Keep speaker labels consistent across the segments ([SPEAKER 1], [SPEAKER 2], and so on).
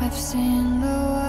[SPEAKER 1] I've seen the world,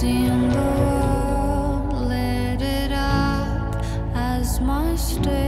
[SPEAKER 1] seeing the world lit it up as my stage.